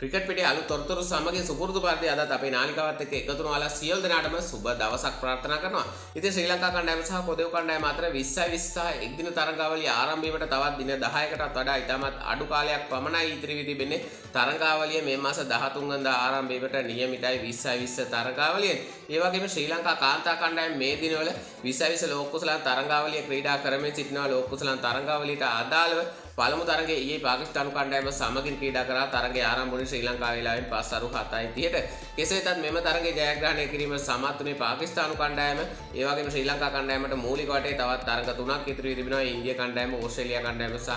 Cricket පිටේ අලුත් තොරතුරු සමගින් සුපුරුදු පරිදි අදත් අපේ නාලිකාවත් එක්ක එකතු වෙලා සියලු දෙනාටම සුබ දවසක් ප්‍රාර්ථනා කරනවා. ඉතින් ශ්‍රී ලංකා කණ්ඩායම සහ කොදෙව් කණ්ඩායම අතර 20යි 20 සහ එක්දින තරඟාවලිය ආරම්භවීමට තවත් දින 10කටත් වඩා ඉතාමත් අඩු කාලයක් පමණයි ඉතිරි වී තිබෙන්නේ. තරඟාවලිය මේ මාස 13 වෙනිදා ආරම්භවීමට නියමිතයි 20යි 20 තරඟාවලියෙන්. ඒ වගේම ශ්‍රී ලංකා කාන්තා කණ්ඩායම මේ දිනවල 20යි 20 ලෝක කුසලන් තරඟාවලිය ක්‍රීඩා කරමින් සිටිනවා ලෝක කුසලන් තරඟාවලියට අදාළව පළමු තරගේ ඊයේ පාකිස්තානු කණ්ඩායම සමගින් ක්‍රීඩා කරා තරගය ආරම්භ වුණේ ශ්‍රී ලංකාව වෙලාවෙන් පස් අරු 7:30ට. කෙසේ වෙතත් මෙම තරගය ජයග්‍රහණය කිරීම සමත් වුණේ පාකිස්තානු කණ්ඩායම. ඒ වගේම ශ්‍රී ලංකා කණ්ඩායමට මූලික වටේ තවත් තරග තුනක් ඉතුරු වී තිබෙනවා. ඉන්දිය කණ්ඩායම, ඕස්ට්‍රේලියා කණ්ඩායම සහ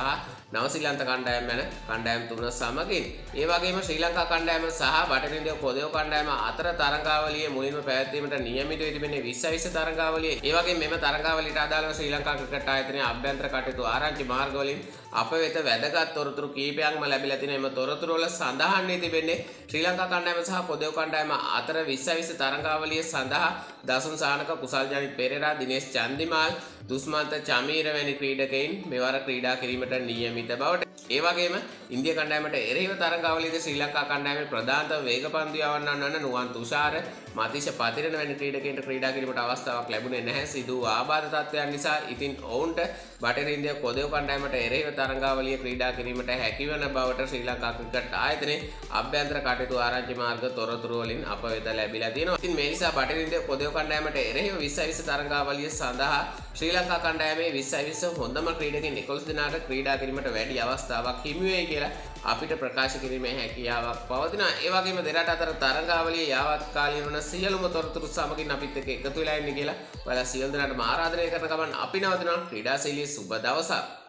නවසිලන්ත කණ්ඩායම යන කණ්ඩායම් තුන සමගින්. ඒ වගේම ශ්‍රී ලංකා කණ්ඩායම සහ බටහිර කොදෙව් කණ්ඩායම අතර තරගාවලියේ මුලින්ම පැවැත්වීමට නියමිත වී තිබෙන්නේ 20 20 තරගාවලිය. ඒ වගේම මෙම තරගාවලියට අදාළව ශ්‍රී ලංකා ක්‍රිකට් ආයතනයේ අභ්‍යන්තර කටයුතු ආරංචි මාර්ගවලින් අප වෙත වැදගත් තොරතුරු කීපයක්ම ලැබිලා තිනවා. එම තොරතුරු වල සඳහන් වී තිබෙන්නේ ශ්‍රී ලංකා කණ්ඩායම සහ පොදෙව් කණ්ඩායම අතර 20 20 තරඟාවලිය සඳහා දසුන් සානක කුසල් ජනිත් පෙරේරා දිනේෂ් චන්දිමාල් දුස්මන්ත චමීර වැනි ක්‍රීඩකයින් මෙවර ක්‍රීඩා කිරීමට නියමිත බවට ඒ වගේම ඉන්දිය කණ්ඩායමට එරෙහිව තරඟාවලියේදී ශ්‍රී ලංකා කණ්ඩායමේ ප්‍රධානතම වේගපන්දු යවන්නන් වන නුවන් තුෂාර මතිෂ පතිරණ වැනි ක්‍රීඩකයින්ට ක්‍රීඩා කිරීමට අවස්ථාවක් ලැබුණේ නැහැ සිදු ආබාධ තත්ත්වයන් නිසා ඉතින් ඔවුන්ට බටහිර ඉන්දිය කොදෙව් කණ්ඩායමට එරෙහිව තරඟාවලිය ක්‍රීඩා කිරීමට හැකිවන බවට ශ්‍රී ලංකා ක්‍රිකට් ආයතනයේ අභ්‍යන්තර කටයුතු ආරංචි මාර්ග තොරතුරු වලින් අප වෙත ලැබිලා තියෙනවා. ඉතින් මේ නිසා බටහිර ඉන්දිය කොදෙව් කණ්ඩායමට එරෙහිව 20 20 තරඟාවලිය සඳහා ශ්‍රී ලංකා කණ්ඩායමේ 20 20 හොඳම ක්‍රීඩකින් 11 දෙනාට ක්‍රීඩා කිරීමට වැඩි අවස්ථාවක් හිමි වෙයි කියලා අපිට ප්‍රකාශ කිරීමේ හැකියාවක් පවතිනවා. ඒ වගේම දෙරට අතර තරඟාවලියේ යාවත් කාලීන වන සියලුම තොරතුරු සමගින් අපිත් එක්ක එකතු වෙලා ඉන්න කියලා ඔයාලා සියලු දෙනාටම ආරාධනය කරන ගමන් අපි නවතිනවා ක්‍රීඩා ශෛලියේ සුබ දවසක්.